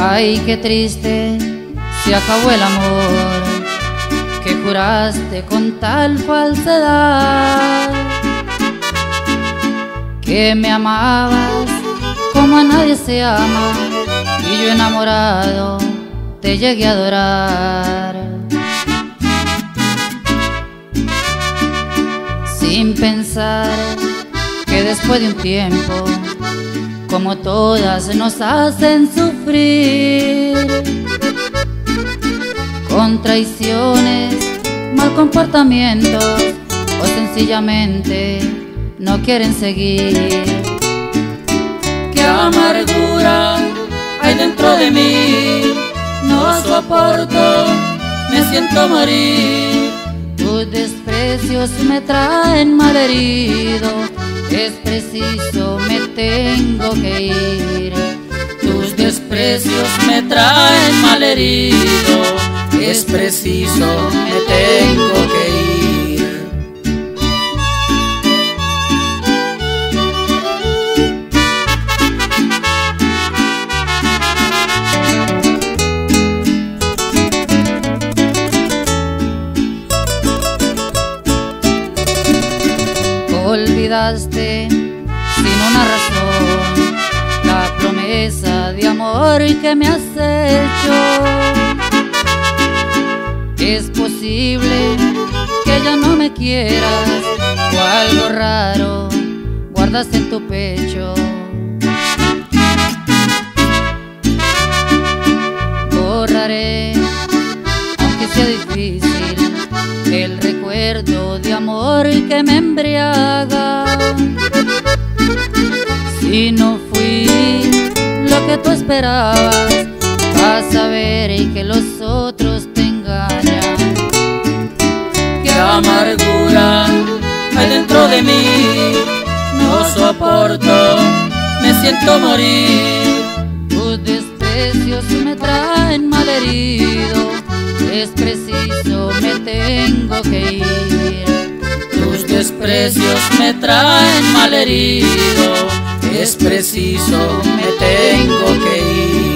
Ay, qué triste, se acabó el amor que juraste con tal falsedad. Que me amabas como a nadie se ama y yo enamorado te llegué a adorar. Sin pensar que después de un tiempo como todas nos hacen sufrir. Con traiciones, mal comportamiento o sencillamente no quieren seguir. Qué amargura hay dentro de mí, no soporto, me siento morir. Tus desprecios me traen mal herido es preciso, me tengo que ir. Tus desprecios me traen mal herido, es preciso, me tengo que ir. Olvidaste sin una razón la promesa de amor que me has hecho. Es posible que ya no me quieras o algo raro guardas en tu pecho. Recuerdo de amor que me embriaga. Si no fui lo que tú esperabas, vas a ver y que los otros te engañan. Qué amargura hay dentro de mí, no soporto, me siento morir. Preciso, me tengo que ir. Tus desprecios me traen mal herido, es preciso, me tengo que